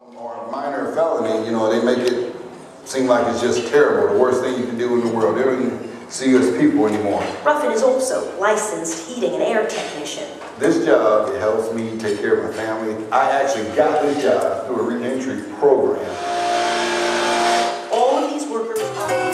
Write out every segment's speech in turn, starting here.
Or a minor felony, you know, they make it seem like it's just terrible, the worst thing you can do in the world. They don't even see you as people anymore. Ruffin is also licensed heating and air technician. This job, it helps me take care of my family. I actually got this job through a reentry program. All of these workers are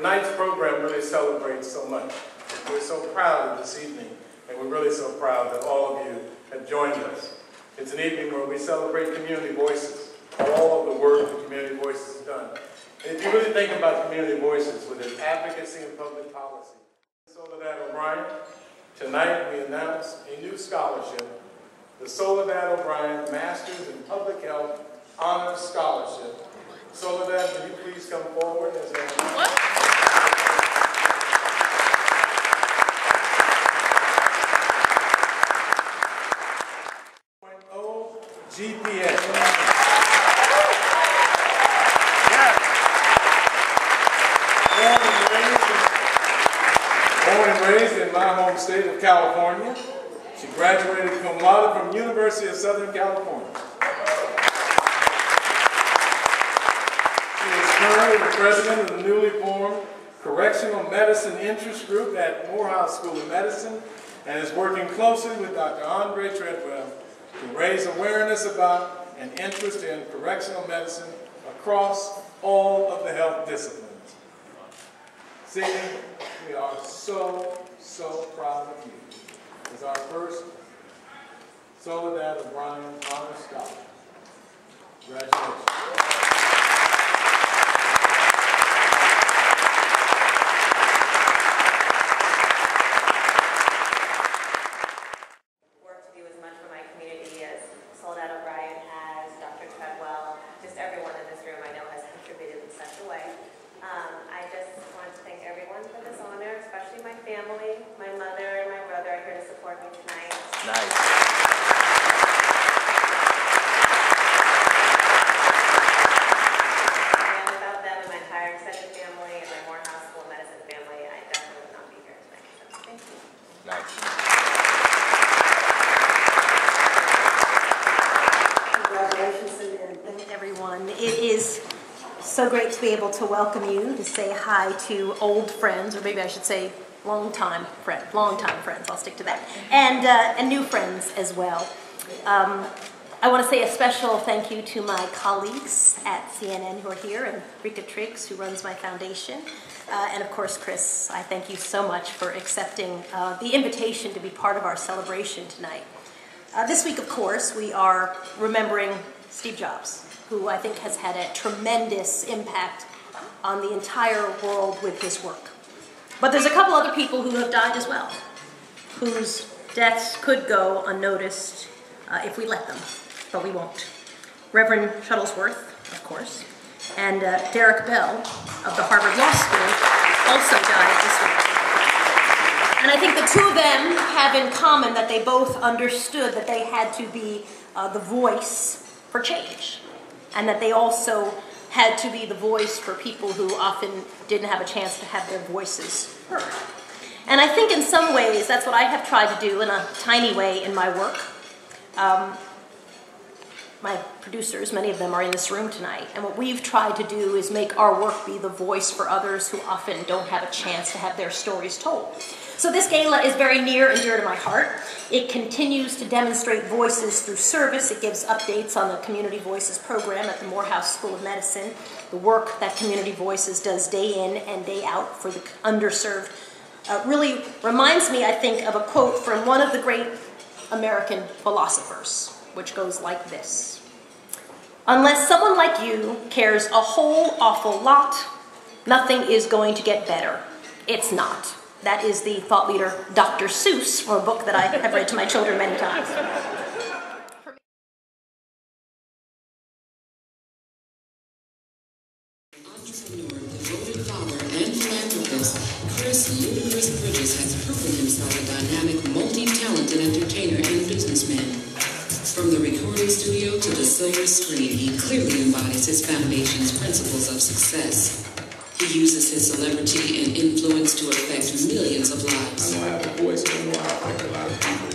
Tonight's program really celebrates so much. We're so proud of this evening, and we're really so proud that all of you have joined us. It's an evening where we celebrate community voices, all of the work that Community Voices has done. And if you really think about Community Voices with advocacy and public policy, Soledad O'Brien, tonight we announce a new scholarship, the Soledad O'Brien Masters in Public Health Honor Scholarship. Soledad, will you please come forward as a... O oh GPA. Born and raised in- Born and raised in my home state of California, she graduated cum laude from University of Southern California. Is the president of the newly formed Correctional Medicine Interest Group at Morehouse School of Medicine and is working closely with Dr. Henrie Treadwell to raise awareness about and interest in correctional medicine across all of the health disciplines. Cindy, we are so, so proud of you. As our first Soledad O'Brien Honor Scholar. Congratulations. work to do as much for my community as Soledad O'Brien has, Dr. Treadwell, just everyone in this room I know has contributed in such a way. Um, I just want to thank everyone for this honor, especially my family, my mother and my brother are here to support me tonight. Nice. And without them and my entire extended family and my Morehouse School of Medicine family, I definitely would not be here tonight. So thank you. Nice. Congratulations and thank everyone. It is so great to be able to welcome you, to say hi to old friends, or maybe I should say long-time friend, long-time friends. I'll stick to that, and uh, and new friends as well. Um, I want to say a special thank you to my colleagues at CNN who are here, and Rika Triggs, who runs my foundation, uh, and of course Chris. I thank you so much for accepting uh, the invitation to be part of our celebration tonight. Uh, this week, of course, we are remembering Steve Jobs, who I think has had a tremendous impact on the entire world with his work. But there's a couple other people who have died as well, whose deaths could go unnoticed uh, if we let them, but we won't. Reverend Shuttlesworth, of course, and uh, Derrick Bell of the Harvard Law School also died this week. And I think the two of them have in common that they both understood that they had to be uh, the voice for change, and that they also had to be the voice for people who often didn't have a chance to have their voices heard. And I think in some ways that's what I have tried to do in a tiny way in my work. Um, my producers, many of them are in this room tonight, and what we've tried to do is make our work be the voice for others who often don't have a chance to have their stories told. So this gala is very near and dear to my heart. It continues to demonstrate voices through service. It gives updates on the Community Voices program at the Morehouse School of Medicine, the work that Community Voices does day in and day out for the underserved. Uh, really reminds me, I think, of a quote from one of the great American philosophers, which goes like this. Unless someone like you cares a whole awful lot, nothing is going to get better. It's not. That is the thought leader Dr. Seuss from a book that I have read to my children many times. Entrepreneur, devoted father, and philanthropist, Chris Ludacris Bridges has proven himself a dynamic, multi-talented entertainer and businessman silver screen, he clearly embodies his foundation's principles of success. He uses his celebrity and influence to affect millions of lives. I lives. know I have a voice, and I know I affect a lot of people.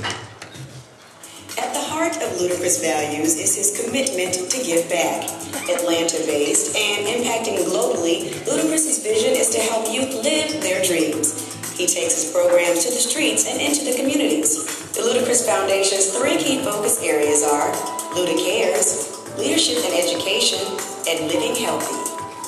At the heart of Ludacris Values is his commitment to give back. Atlanta-based and impacting globally, Ludacris's vision is to help youth live their dreams. He takes his programs to the streets and into the communities. The Ludacris Foundation's three key focus areas are Luda Cares, Leadership and Education, and Living Healthy.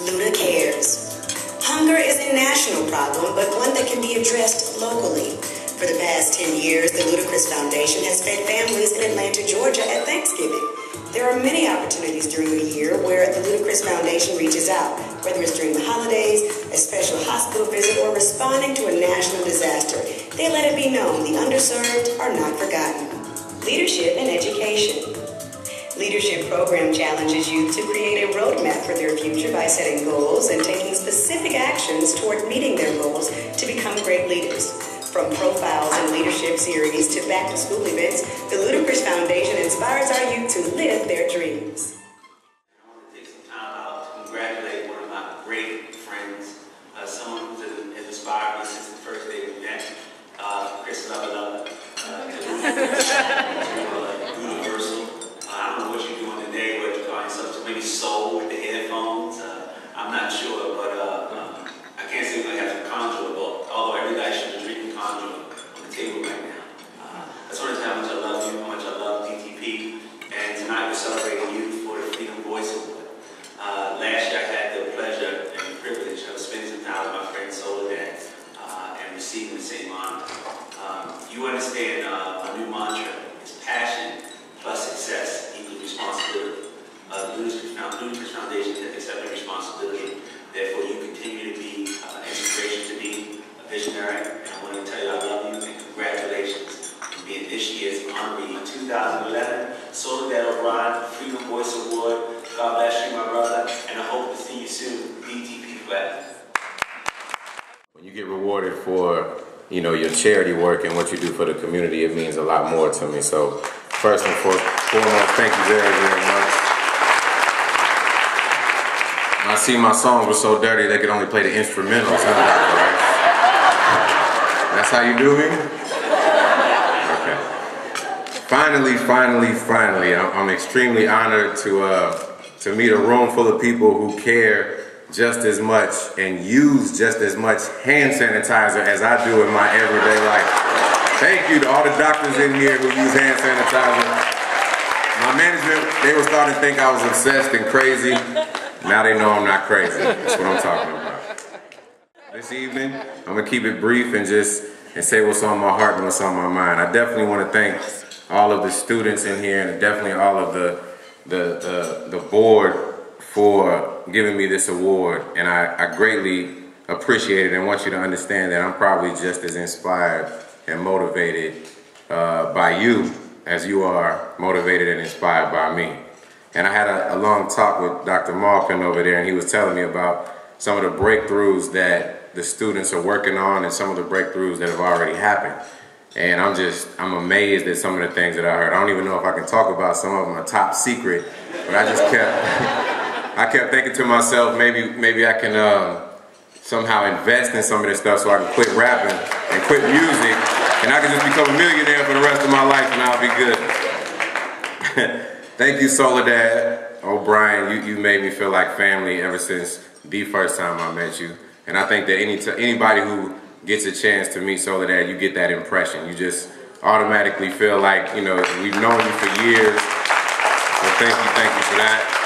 Luda Cares. Hunger is a national problem, but one that can be addressed locally. For the past 10 years, the Ludacris Foundation has fed families in Atlanta, Georgia at Thanksgiving. There are many opportunities during the year where the Ludacris Foundation reaches out, whether it's during the holidays, a special hospital visit, or responding to a national disaster. They let it be known the underserved are not forgotten. Leadership and education. Leadership program challenges youth to create a roadmap for their future by setting goals and taking specific actions toward meeting their goals to become great leaders. From profiles and leadership series to back to school events, the Ludacris Foundation inspires our youth to live their dreams. I want to take some time out to congratulate one of my great friends, uh, someone who has inspired me since the first day we met, uh, Chris Lova Lova. Uh, to, uh, Universal. Uh, I don't know what you're doing today, but you're calling yourself maybe soul with the headphones. Uh, I'm not sure, but uh, um, I can't say we have some conjure, but although every guy should be drinking conjure on the table right now. Uh, I just want to tell you how much I love you, how much I love DTP, and tonight we're celebrating you for the Freedom Voice Award. Uh, last year I had the pleasure and privilege of spending some time with my friend Soledad receiving the same honor. Um, you understand uh, my new mantra is passion plus success equals responsibility. Uh, Ludacris Foundation has accepted responsibility. Therefore, you continue to be uh, inspiration to me, a visionary, and I want to tell you I love you and congratulations on being this year's honoree. 2011 Soledad O'Brien Freedom Voice Award. God bless you, my brother, and I hope to see you soon. DTP. Rewarded for, you know, your charity work and what you do for the community, it means a lot more to me. So, first and for- foremost, thank you very, very much. I see my songs were so dirty they could only play the instrumentals. That's how you do me? Okay. Finally, finally, finally, I'm, I'm extremely honored to uh, to meet a room full of people who care just as much and use just as much hand sanitizer as I do in my everyday life. Thank you to all the doctors in here who use hand sanitizer. My management, they were starting to think I was obsessed and crazy. Now they know I'm not crazy. That's what I'm talking about. This evening, I'm gonna keep it brief and just and say what's on my heart and what's on my mind. I definitely want to thank all of the students in here and definitely all of the the the, the board for giving me this award, and I, I greatly appreciate it and want you to understand that I'm probably just as inspired and motivated uh, by you as you are motivated and inspired by me. And I had a, a long talk with Dr. Maupin over there, and he was telling me about some of the breakthroughs that the students are working on and some of the breakthroughs that have already happened. And I'm just, I'm amazed at some of the things that I heard. I don't even know if I can talk about some of them are top secret, but I just kept, I kept thinking to myself, maybe, maybe I can um, somehow invest in some of this stuff so I can quit rapping and quit music, and I can just become a millionaire for the rest of my life, and I'll be good. Thank you, Soledad O'Brien. You, you made me feel like family ever since the first time I met you. And I think that any anybody who gets a chance to meet Soledad, you get that impression. You just automatically feel like, you know, we've known you for years. So thank you, thank you for that.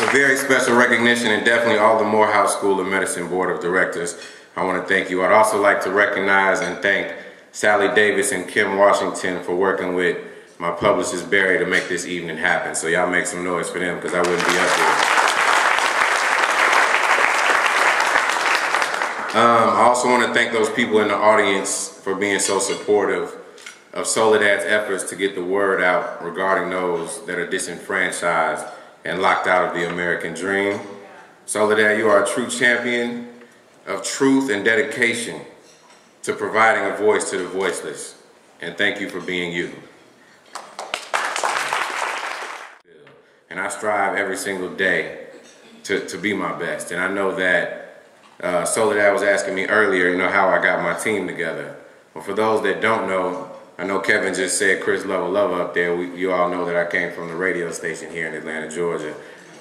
A very special recognition and definitely all the Morehouse School of Medicine Board of Directors. I want to thank you. I'd also like to recognize and thank Sally Davis and Kim Washington for working with my publicist Barry to make this evening happen. So y'all make some noise for them because I wouldn't be up here. Um, I also want to thank those people in the audience for being so supportive of Soledad's efforts to get the word out regarding those that are disenfranchised and locked out of the American dream. Soledad, you are a true champion of truth and dedication to providing a voice to the voiceless. And thank you for being you. and I strive every single day to, to be my best. And I know that uh, Soledad was asking me earlier, you know, how I got my team together. Well, for those that don't know, I know Kevin just said Chris Lova Lova up there. We, you all know that I came from the radio station here in Atlanta, Georgia.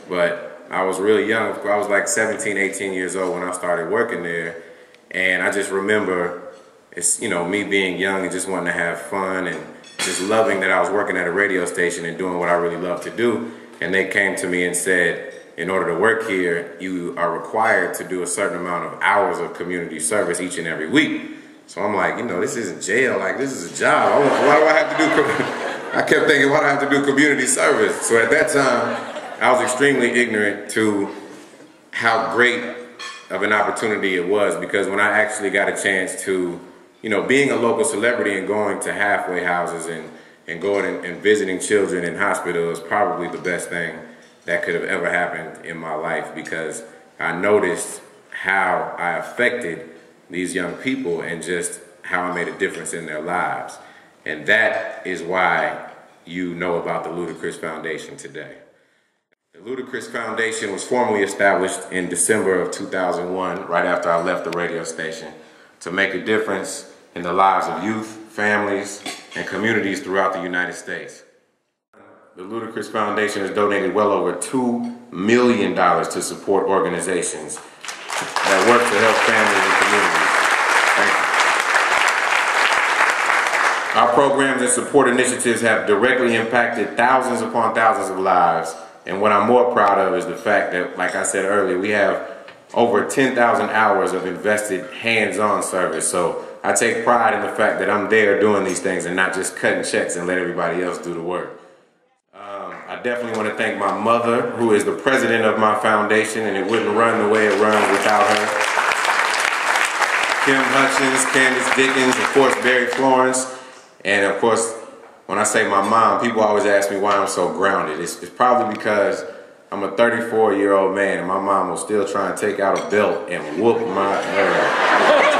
But I was really young. I was like 17, 18 years old when I started working there. And I just remember, it's, you know, me being young and just wanting to have fun and just loving that I was working at a radio station and doing what I really love to do. And they came to me and said, in order to work here, you are required to do a certain amount of hours of community service each and every week. So I'm like, you know, this isn't jail. Like, this is a job. I Why do I have to do? I kept thinking, why do I have to do community service? So at that time, I was extremely ignorant to how great of an opportunity it was because when I actually got a chance to, you know, being a local celebrity and going to halfway houses and, and going and, and visiting children in hospitals, probably the best thing that could have ever happened in my life because I noticed how I affected these young people and just how I made a difference in their lives. And that is why you know about the Ludacris Foundation today. The Ludacris Foundation was formally established in December of 2001, right after I left the radio station, to make a difference in the lives of youth, families, and communities throughout the United States. The Ludacris Foundation has donated well over $2 million to support organizations that work to help families and communities. Thank you. Our programs and support initiatives have directly impacted thousands upon thousands of lives. And what I'm more proud of is the fact that, like I said earlier, we have over 10,000 hours of invested hands-on service. So I take pride in the fact that I'm there doing these things and not just cutting checks and let everybody else do the work. I definitely want to thank my mother, who is the president of my foundation, and it wouldn't run the way it runs without her. Kim Hutchins, Candace Dickens, of course, Barry Florence, and of course, when I say my mom, people always ask me why I'm so grounded. It's, it's probably because I'm a 34 year old man and my mom will still try and take out a belt and whoop my ass.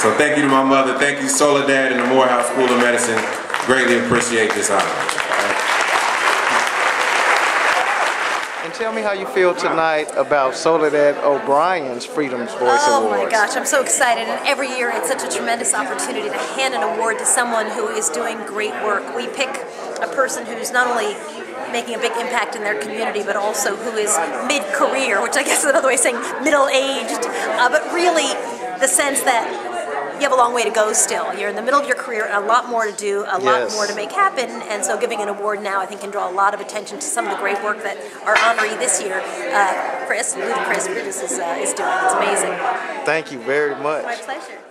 so thank you to my mother. Thank you, Soledad and the Morehouse School of Medicine. Greatly appreciate this honor. Tell me how you feel tonight about Soledad O'Brien's Freedom's Voice Oh Awards. my gosh, I'm so excited. And every year it's such a tremendous opportunity to hand an award to someone who is doing great work. We pick a person who's not only making a big impact in their community, but also who is mid-career, which I guess is another way of saying middle-aged, uh, but really the sense that you have a long way to go still. You're in the middle of your career and a lot more to do, a lot Yes. more to make happen, and so giving an award now I think can draw a lot of attention to some of the great work that our honoree this year, uh, Chris, Ludacris, Chris is, uh, is doing. It's amazing. Thank you very much. My pleasure.